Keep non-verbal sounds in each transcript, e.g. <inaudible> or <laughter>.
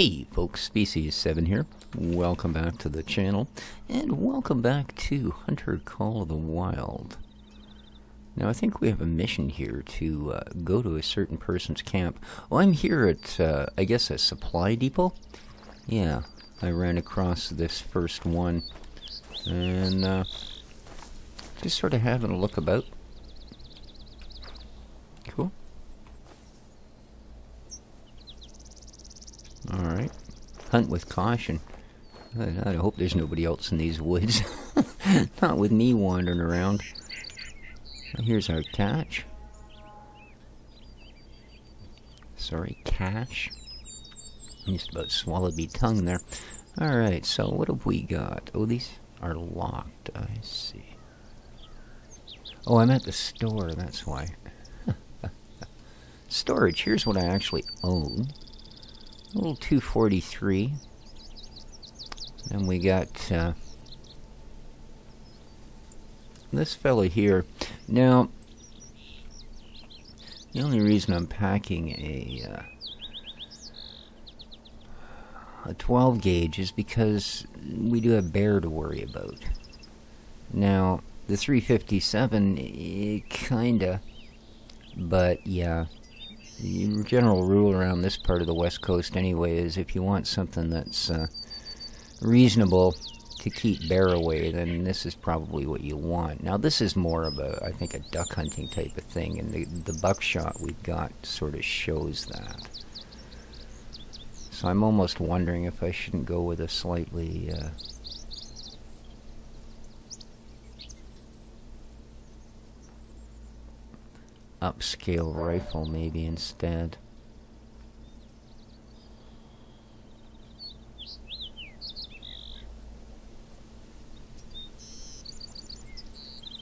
Hey folks, Species7 here. Welcome back to the channel, and welcome back to Hunter Call of the Wild. Now I think we have a mission here to uh, go to a certain person's camp. Oh, I'm here at, uh, I guess, a supply depot? Yeah, I ran across this first one, and uh, just sort of having a look about. Cool. Alright. Hunt with caution. I, hope there's nobody else in these woods. <laughs> Not with me wandering around. Here's our catch. Sorry, cache. Just about swallowed me tongue there. Alright, so what have we got? Oh, these are locked. I see. Oh, I'm at the store, that's why. <laughs> Storage, here's what I actually own. Little 243. And we got uh, this fella here. Now, the only reason I'm packing a uh, a 12 gauge is because we do have bear to worry about. Now, the 357, kinda, but yeah, the general rule around this part of the west coast anyway is if you want something that's uh, reasonable to keep bear away, then this is probably what you want. Now this is more of a, I think, a duck hunting type of thing, and the, the buckshot we've got sort of shows that. So I'm almost wondering if I shouldn't go with a slightly... Uh, upscale rifle maybe instead.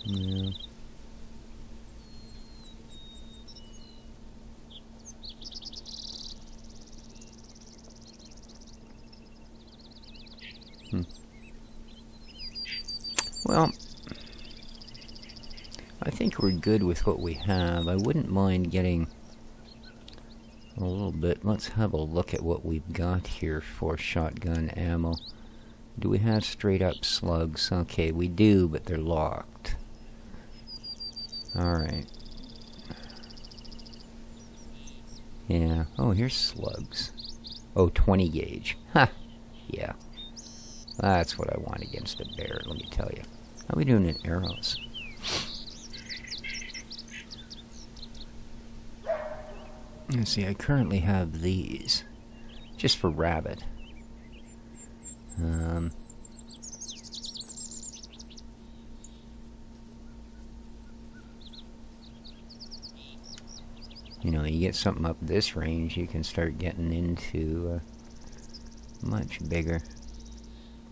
Yeah. Hmm. Well, I think we're good with what we have. I wouldn't mind getting a little bit. Let's have a look at what we've got here for shotgun ammo. Do we have straight up slugs? Okay, we do, but they're locked. Alright. Yeah. Oh, here's slugs. Oh, 20 gauge. Ha! Yeah. That's what I want against a bear, let me tell you. How are we doing in arrows? Let's see, I currently have these. Just for rabbit. Um, you know, you get something up this range, you can start getting into uh, much bigger.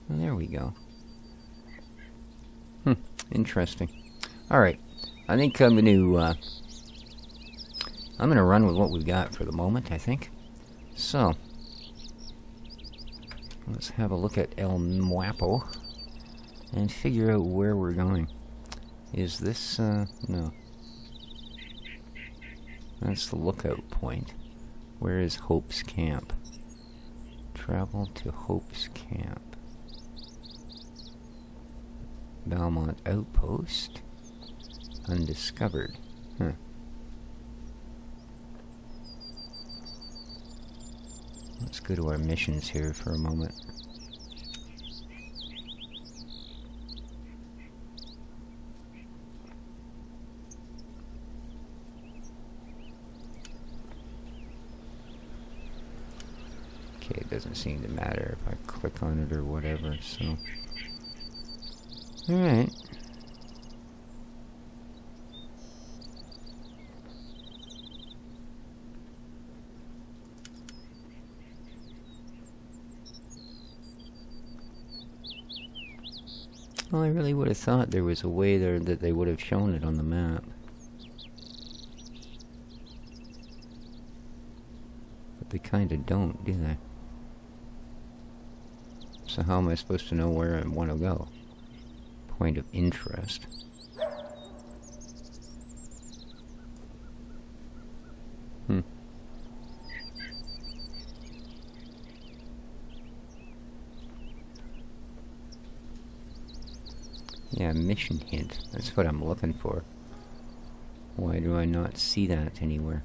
Well, there we go. Hmm, interesting. Alright, I think I'm going to uh, I'm going to run with what we've got for the moment, I think. So, let's have a look at El Muapo and figure out where we're going. Is this, uh, no. That's the lookout point. Where is Hope's camp? Travel to Hope's camp. Belmont Outpost. Undiscovered. Huh. Let's go to our missions here for a moment. Okay, it doesn't seem to matter if I click on it or whatever, so... Alright. Well, I really would have thought there was a way there that they would have shown it on the map. But they kind of don't, do they? So how am I supposed to know where I want to go? Point of interest. Yeah, mission hint. That's what I'm looking for. Why do I not see that anywhere?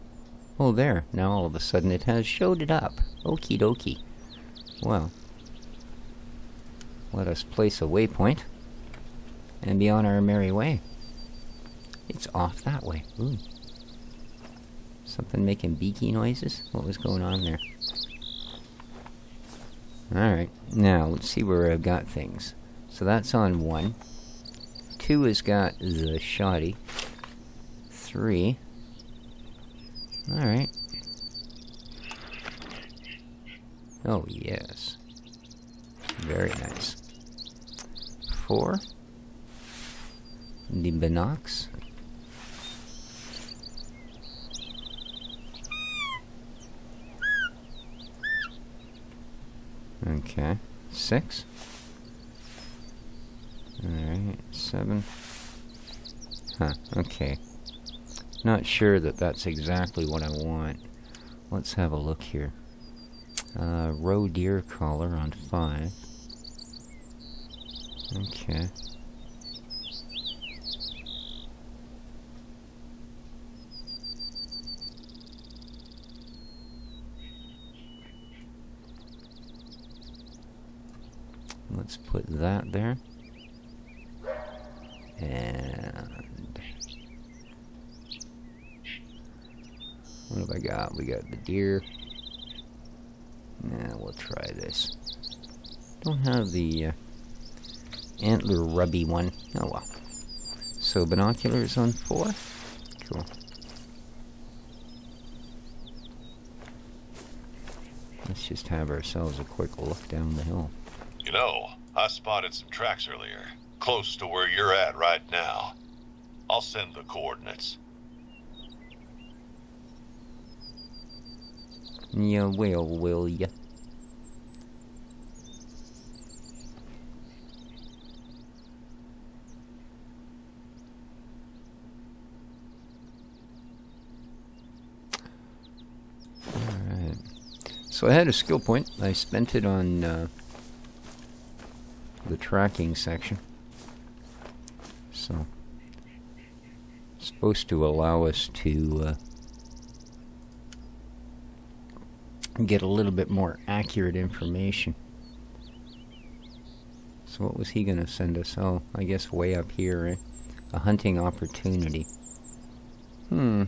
Oh, there. Now all of a sudden it has showed it up. Okie dokie. Well. Let us place a waypoint. And be on our merry way. It's off that way. Ooh. Something making beaky noises? What was going on there? Alright, now let's see where I've got things. So that's on one. Two has got the shoddy. Three. Alright. Oh, yes. Very nice. Four. The Binox. Okay. Six. Alright, seven. Huh, okay. Not sure that that's exactly what I want. Let's have a look here. Uh, roe deer collar on five. Okay. Let's put that there. And what have I got? We got the deer. Yeah, we'll try this. Don't have the uh, antler rubby one. Oh well. So binoculars on four? Cool. Let's just have ourselves a quick look down the hill. You know, I spotted some tracks earlier, close to where you're at right now. I'll send the coordinates. You will, will you? Alright. So I had a skill point. I spent it on uh, the tracking section. So, it's supposed to allow us to uh, get a little bit more accurate information. So what was he going to send us? Oh, I guess way up here, eh? A hunting opportunity. Hmm.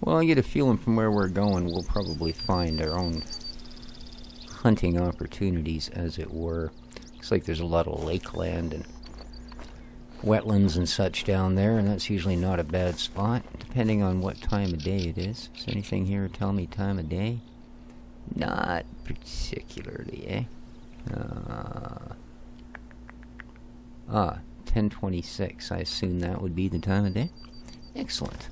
Well, I get a feeling from where we're going, we'll probably find our own hunting opportunities, as it were. Looks like there's a lot of lakeland and wetlands and such down there, and that's usually not a bad spot, depending on what time of day it is. Is anything here tell me time of day? Not particularly, eh? Uh, ah, 1026. I assume that would be the time of day. Excellent.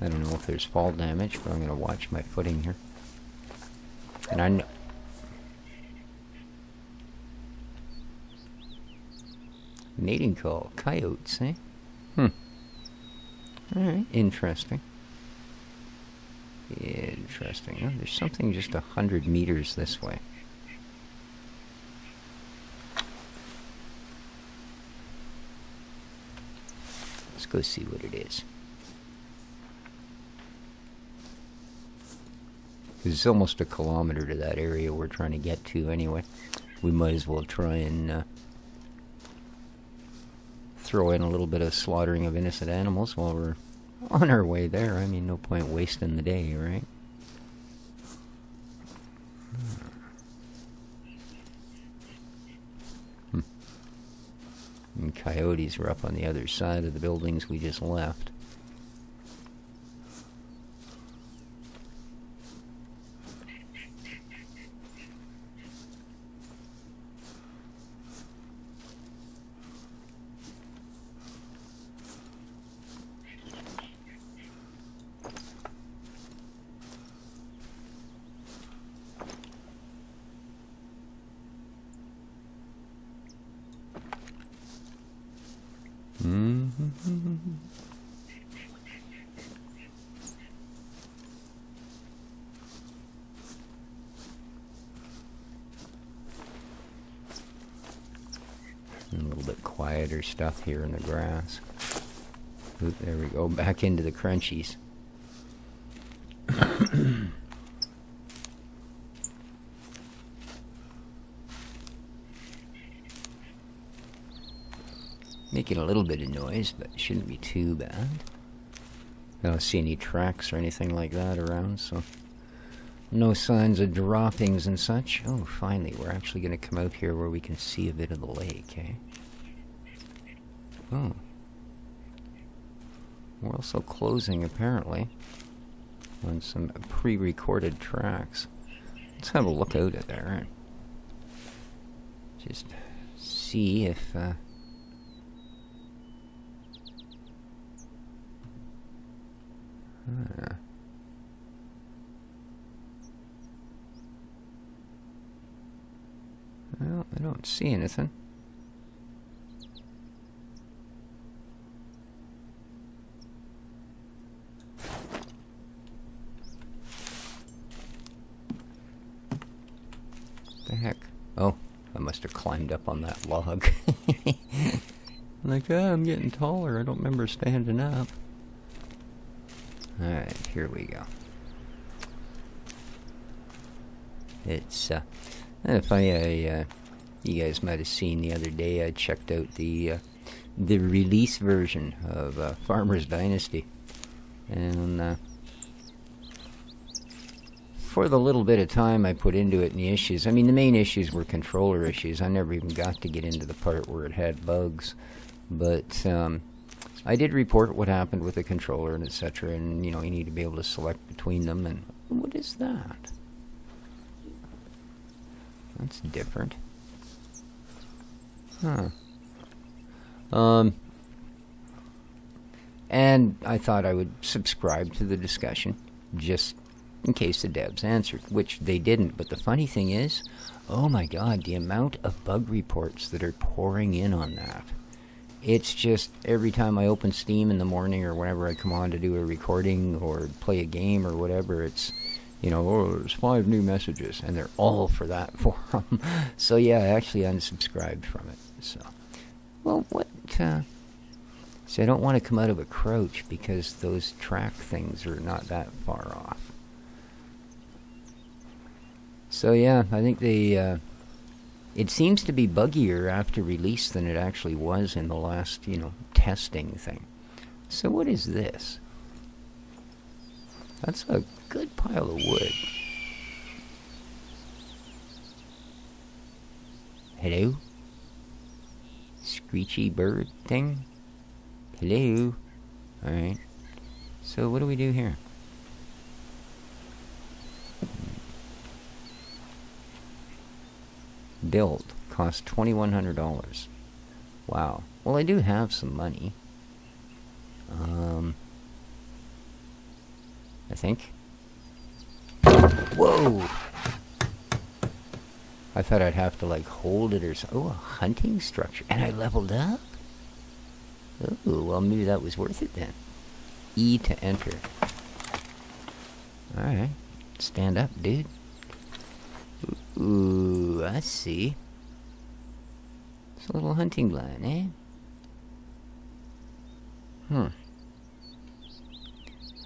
I don't know if there's fall damage, but I'm going to watch my footing here. And I know... Mating call. Coyotes, eh? Hmm. Alright, interesting. Interesting. Oh, there's something just a hundred meters this way. Let's go see what it is. It's almost a kilometer to that area we're trying to get to anyway. We might as well try and uh, throw in a little bit of slaughtering of innocent animals while we're on our way there. I mean, no point wasting the day, right? Hmm. And coyotes were up on the other side of the buildings we just left. And a little bit quieter stuff here in the grass. There we go, back into the crunchies. <coughs> Making a little bit of noise, but shouldn't be too bad. I don't see any tracks or anything like that around, so no signs of droppings and such. Oh, finally, we're actually going to come out here where we can see a bit of the lake, eh? Oh. We're also closing, apparently, on some pre-recorded tracks. Let's have a look out at there. Just see if... Uh. Well, I don't see anything. The heck? Oh, I must have climbed up on that log. <laughs> like, oh, I'm getting taller. I don't remember standing up. Alright, here we go. It's, uh, uh, funny, I, uh, you guys might have seen the other day, I checked out the, uh, the release version of uh, Farmer's Dynasty. And, uh, for the little bit of time I put into it and the issues, I mean, the main issues were controller issues. I never even got to get into the part where it had bugs. But, um, I did report what happened with the controller and etc. And, you know, you need to be able to select between them. And what is that? That's different. Huh. Um, and I thought I would subscribe to the discussion, just in case the devs answered, which they didn't. But the funny thing is, oh my god, the amount of bug reports that are pouring in on that. It's just every time I open Steam in the morning or whenever I come on to do a recording or play a game or whatever, it's you know, oh, there's five new messages, and they're all for that <laughs> forum. so yeah, I actually unsubscribed from it. So, well, what? Uh, see, I don't want to come out of a crouch because those track things are not that far off. So yeah, I think they. Uh, it seems to be buggier after release than it actually was in the last, you know, testing thing. So what is this? That's a good pile of wood. Hello? Screechy bird thing? Hello? Alright. So what do we do here? Build. Cost $2,100. Wow. Well, I do have some money. Um... I think. Whoa! I thought I'd have to like hold it or something. Oh, a hunting structure. And I leveled up? Oh, well maybe that was worth it then. E to enter. Alright. Stand up, dude. Ooh, I see. It's a little hunting blind, eh? Hmm.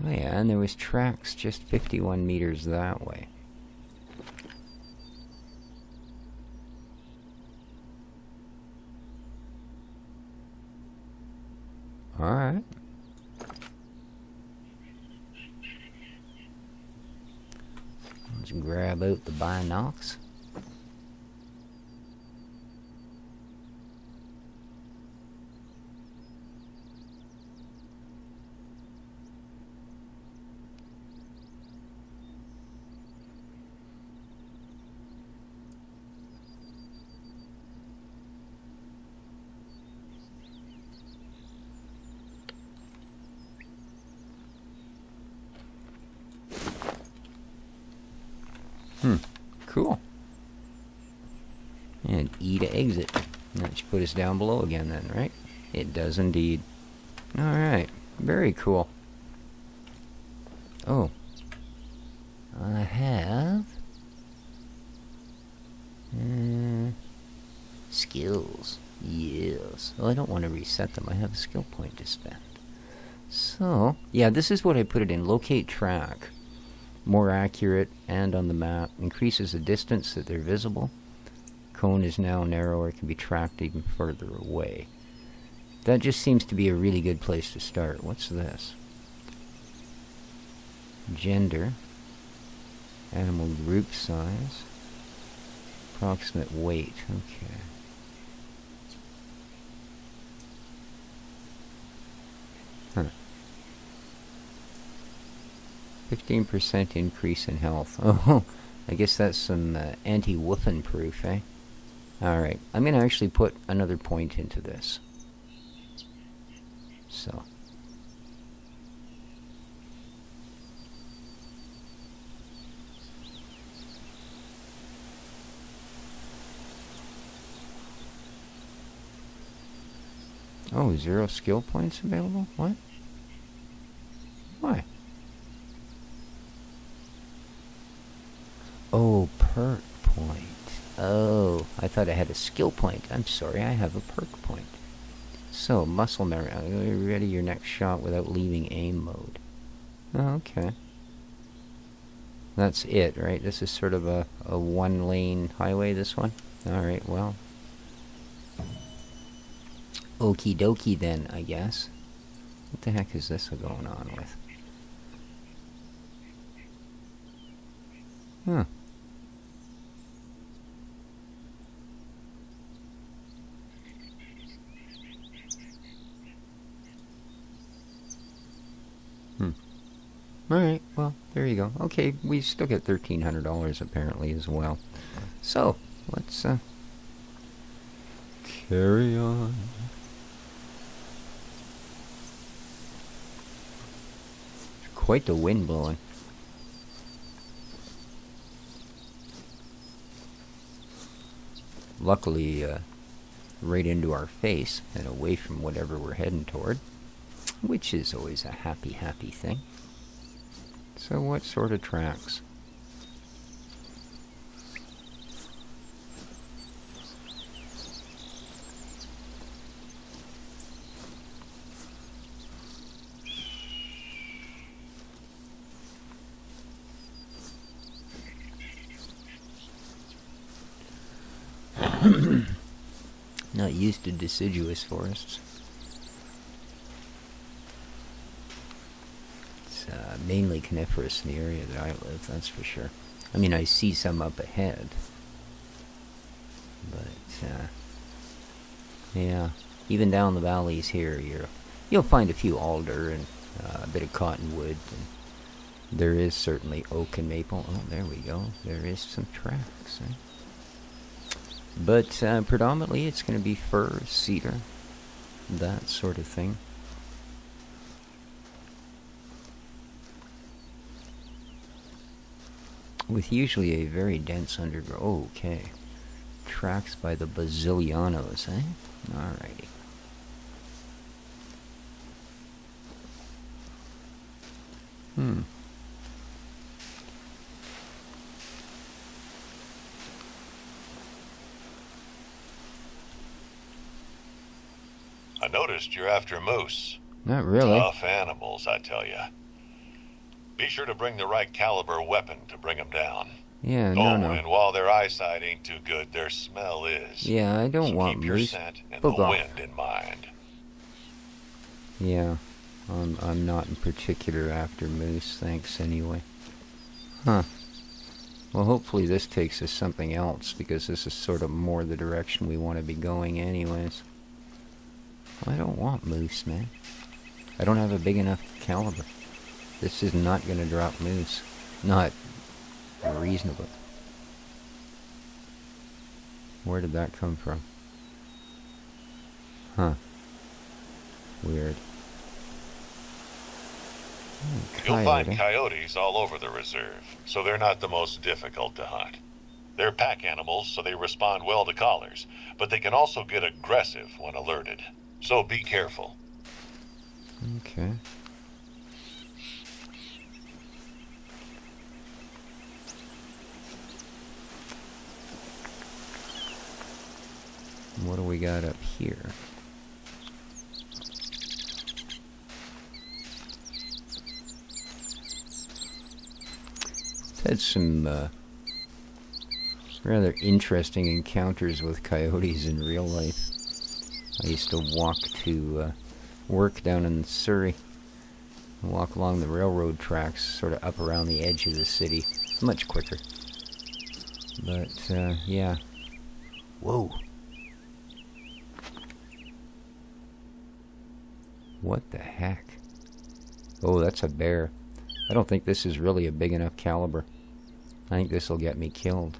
Oh yeah, and there was tracks just 51 meters that way. Alright. Let's grab out the binocs. Hmm. Cool. And E to exit. That should put us down below again then, right? It does indeed. Alright. Very cool. Oh. I have... Uh, Skills. Yes. Well, I don't want to reset them. I have a skill point to spend. So, yeah, this is what I put it in. Locate track. More accurate and on the map. Increases the distance that they're visible. Cone is now narrower, it can be tracked even further away. That just seems to be a really good place to start. What's this? Gender. Animal group size. Approximate weight. Okay. Huh. 15% increase in health. <laughs> Oh, I guess that's some uh, anti-woofing proof, eh? Alright, I'm going to actually put another point into this. So. Oh, zero skill points available? What? Why? Oh, perk point. Oh, I thought I had a skill point. I'm sorry, I have a perk point. So, muscle memory. Ready your next shot without leaving aim mode. Oh, okay. That's it, right? This is sort of a, a one-lane highway, this one? Alright, well. Okie dokie then, I guess. What the heck is this going on with? Huh. Alright, well, there you go. Okay, we still get $1,300 apparently as well. So, let's, uh, carry on. Quite the wind blowing. Luckily, uh, right into our face and away from whatever we're heading toward, which is always a happy, happy thing. So what sort of tracks? <coughs> Not used to deciduous forests. It's uh, mainly coniferous in the area that I live, that's for sure. I mean, I see some up ahead. But, uh, yeah, even down the valleys here, you're, you'll find a few alder and uh, a bit of cottonwood. And there is certainly oak and maple. Oh, there we go. There is some tracks. Eh? But uh, predominantly it's going to be fir, cedar, that sort of thing. With usually a very dense undergrowth. Okay. Tracks by the Basilianos, eh? Alrighty. Hmm. I noticed you're after moose. Not really. Tough animals, I tell you. Be sure to bring the right caliber weapon to bring them down. Yeah, oh, no, no. and while their eyesight ain't too good, their smell is. Yeah, I don't so want keep your moose. scent and the off. wind in mind. Yeah, I'm, I'm not in particular after moose, thanks anyway. Huh. Well, hopefully this takes us something else, because this is sort of more the direction we want to be going anyways. I don't want moose, man. I don't have a big enough caliber. This is not going to drop moose. Not reasonable. Where did that come from? Huh. Weird. Hmm, You'll find coyotes all over the reserve, so they're not the most difficult to hunt. They're pack animals, so they respond well to collars, but they can also get aggressive when alerted. So be careful. Okay. What do we got up here? had some uh, rather interesting encounters with coyotes in real life. I used to walk to uh, work down in Surrey, walk along the railroad tracks, sort of up around the edge of the city, much quicker. But, uh, yeah. Whoa. What the heck? Oh, that's a bear. I don't think this is really a big enough caliber. I think this will get me killed.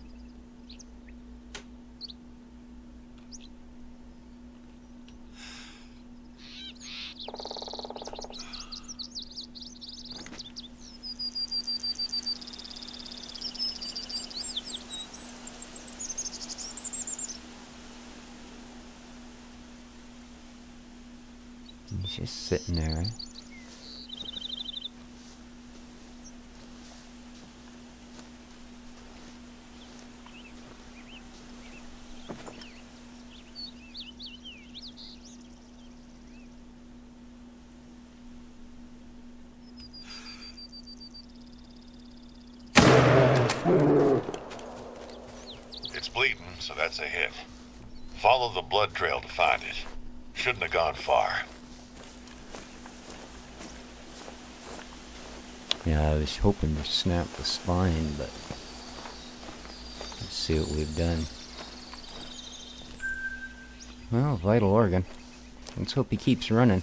He's just sitting there. It's bleeding, so that's a hit. Follow the blood trail to find it. Shouldn't far. Yeah, I was hoping to snap the spine, but let's see what we've done. Well, vital organ. Let's hope he keeps running.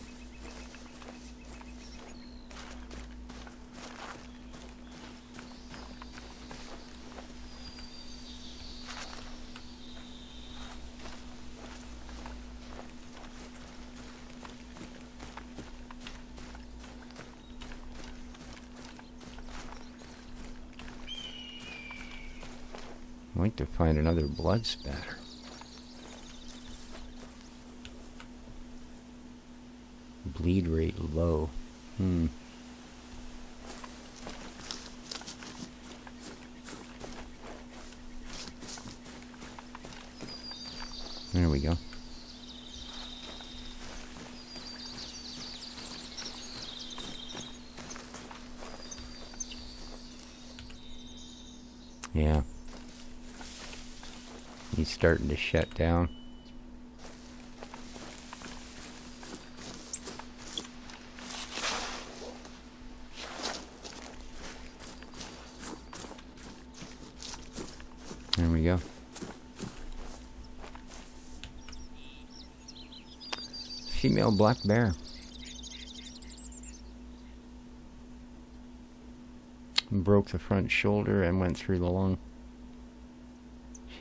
I'd like to find another blood spatter. Bleed rate low. Hmm. There we go. Yeah. He's starting to shut down. There we go. Female black bear. Broke the front shoulder and went through the lung.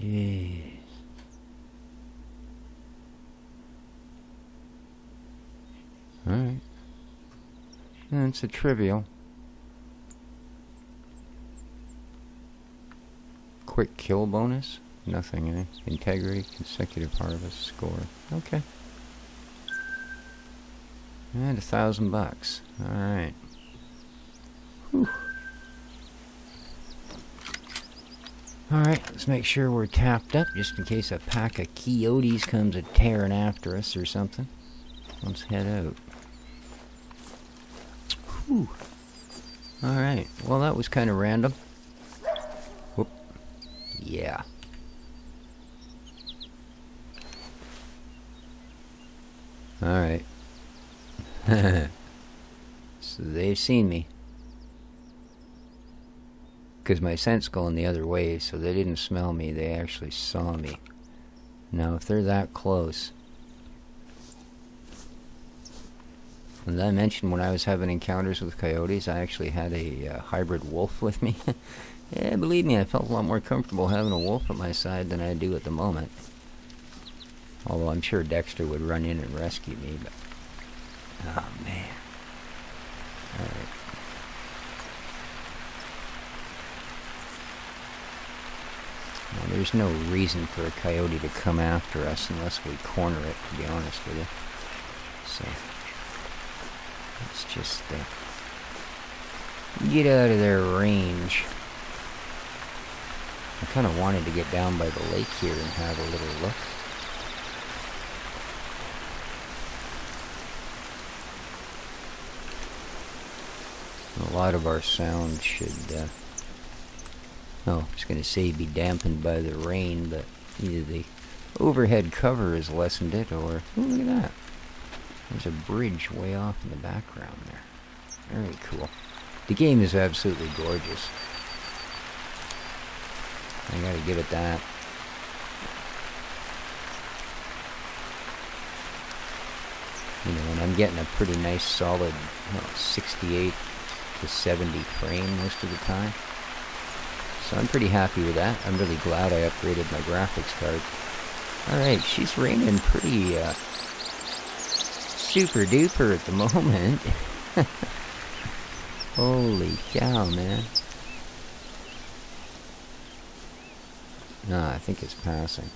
Jeez. Alright. That's a trivial. Quick kill bonus? Nothing, eh? Integrity, consecutive harvest, score. Okay. And a thousand bucks. Alright. Alright, let's make sure we're tapped up just in case a pack of coyotes comes a tearing after us or something. Let's head out. Alright, well that was kind of random. Whoop. Yeah. Alright. <laughs> so they've seen me because my scent's going the other way, so they didn't smell me, they actually saw me. Now, if they're that close... As I mentioned, when I was having encounters with coyotes, I actually had a uh, hybrid wolf <laughs> with me. yeah, believe me, I felt a lot more comfortable having a wolf at my side than I do at the moment. Although I'm sure Dexter would run in and rescue me, but... Oh, man. Alright. Well, there's no reason for a coyote to come after us unless we corner it, to be honest with you. So, it's just uh, get out of their range. I kind of wanted to get down by the lake here and have a little look. A lot of our sound should, uh, oh, I was going to say be dampened by the rain, but either the overhead cover has lessened it or, look at that. There's a bridge way off in the background there. Very cool. The game is absolutely gorgeous. I gotta give it that. You know, and I'm getting a pretty nice solid 68 to 70 frame most of the time. So I'm pretty happy with that. I'm really glad I upgraded my graphics card. Alright, she's raining pretty uh, super duper at the moment. <laughs> Holy cow, man. No, I think it's passing.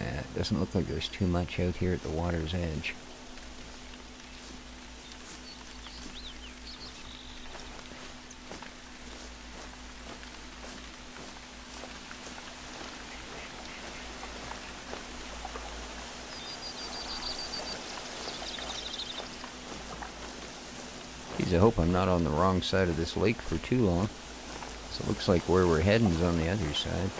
it doesn't look like there's too much out here at the water's edge. I hope I'm not on the wrong side of this lake for too long. So it looks like where we're heading is on the other side.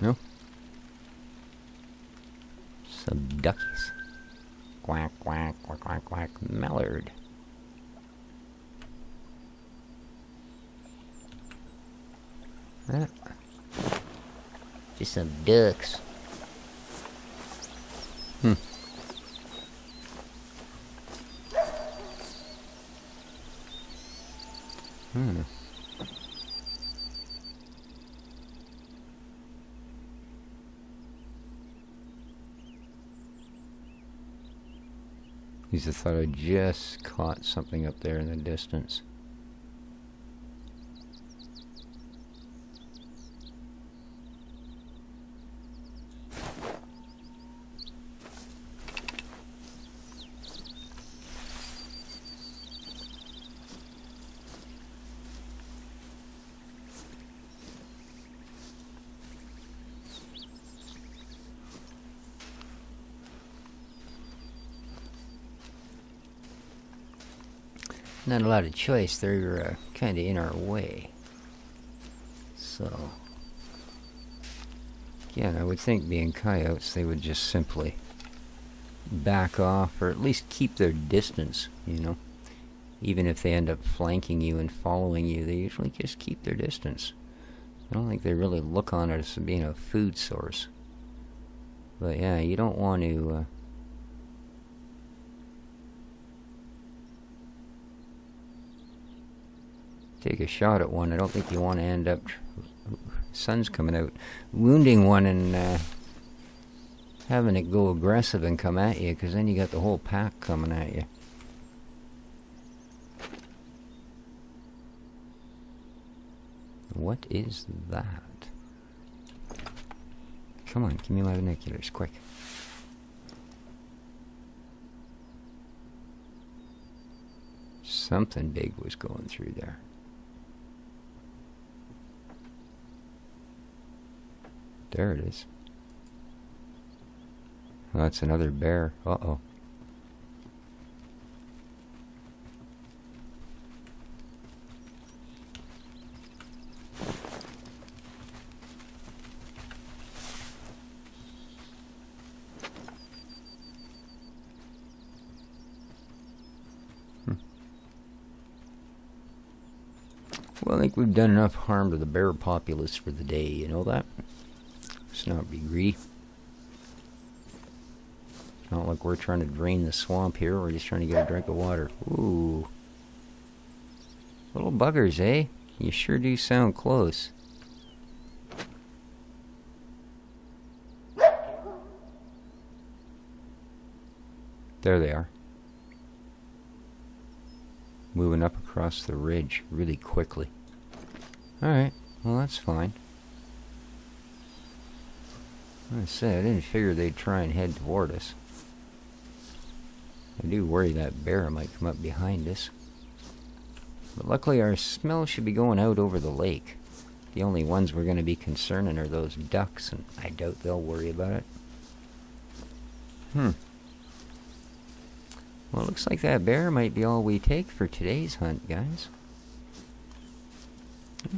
No? Some duckies. Quack, quack, quack, quack, quack. Mallard. Just some ducks. Hmm. Hmm. Because I thought I just caught something up there in the distance. Not a lot of choice. They're uh, kind of in our way. So, again, I would think being coyotes, they would just simply back off or at least keep their distance, you know. Even if they end up flanking you and following you, they usually just keep their distance. I don't think they really look on it as being a food source. But yeah, you don't want to... Uh, take a shot at one. I don't think you want to end up, sun's coming out, wounding one and uh, having it go aggressive and come at you, because then you got the whole pack coming at you. What is that? Come on, give me my binoculars, quick. Something big was going through there. There it is. Oh, that's another bear. Uh-oh. Hmm. Well, I think we've done enough harm to the bear populace for the day, you know that? Let's not be greedy. It's not like we're trying to drain the swamp here. We're just trying to get a drink of water. Ooh. Little buggers, eh? You sure do sound close. There they are. Moving up across the ridge really quickly. Alright, well that's fine. I said, I didn't figure they'd try and head toward us. I do worry that bear might come up behind us. But luckily our smell should be going out over the lake. The only ones we're going to be concerning are those ducks, and I doubt they'll worry about it. Hmm. Well, it looks like that bear might be all we take for today's hunt, guys.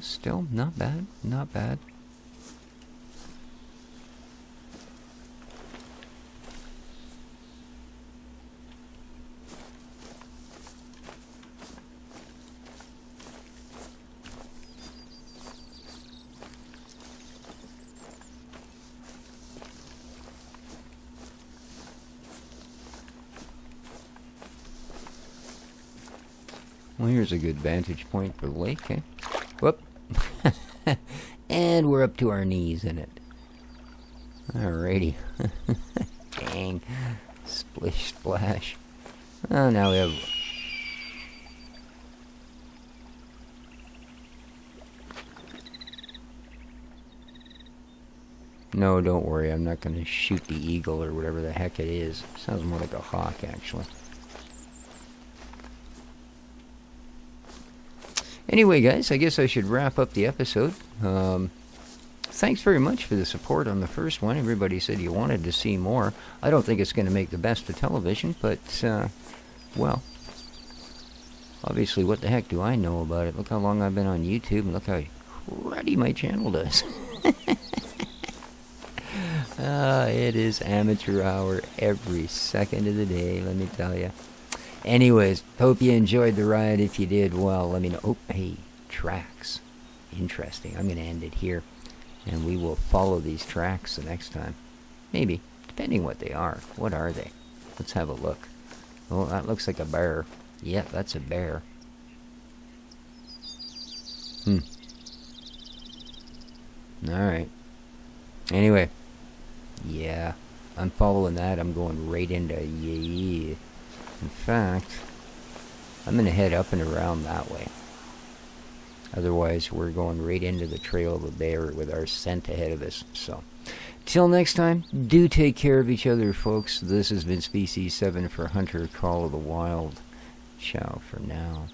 Still, not bad, not bad. Well, here's a good vantage point for the lake, eh? Whoop. <laughs> and we're up to our knees in it. Alrighty. <laughs> Dang. Splish splash. Oh, now we have... No, don't worry. I'm not going to shoot the eagle or whatever the heck it is. Sounds more like a hawk, actually. Anyway, guys, I guess I should wrap up the episode. Um, thanks very much for the support on the first one. Everybody said you wanted to see more. I don't think it's going to make the best of television, but, uh, well, obviously, what the heck do I know about it? Look how long I've been on YouTube, and look how cruddy my channel does. uh, <laughs> it is amateur hour every second of the day, let me tell you. Anyways, hope you enjoyed the ride. If you did, well, let me know. Oh, hey, tracks. Interesting. I'm going to end it here. And we will follow these tracks the next time. Maybe, depending what they are. What are they? Let's have a look. Oh, that looks like a bear. Yep, that's a bear. Hmm. Alright. Anyway. Yeah. I'm following that. I'm going right into yeah. In fact, I'm going to head up and around that way. Otherwise, we're going right into the trail of the bear with our scent ahead of us. So, till next time, do take care of each other, folks. This has been Species 7 for Hunter Call of the Wild. Ciao for now.